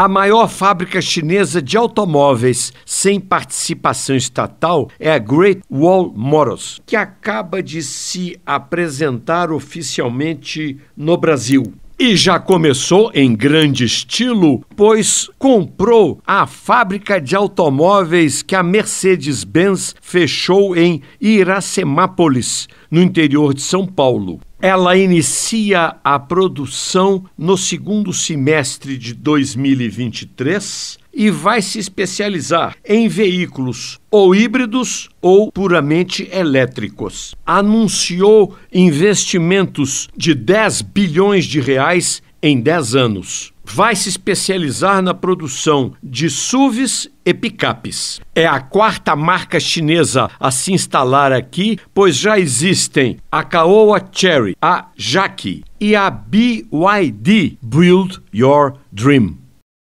A maior fábrica chinesa de automóveis sem participação estatal é a Great Wall Motors, que acaba de se apresentar oficialmente no Brasil. E já começou em grande estilo, pois comprou a fábrica de automóveis que a Mercedes-Benz fechou em Iracemápolis, no interior de São Paulo. Ela inicia a produção no segundo semestre de 2023 e vai se especializar em veículos ou híbridos ou puramente elétricos. Anunciou investimentos de 10 bilhões de reais em 10 anos vai se especializar na produção de SUVs e picapes. É a quarta marca chinesa a se instalar aqui, pois já existem a Caoa Cherry, a Jackie e a BYD Build Your Dream.